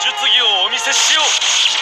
術技をお見せしよう。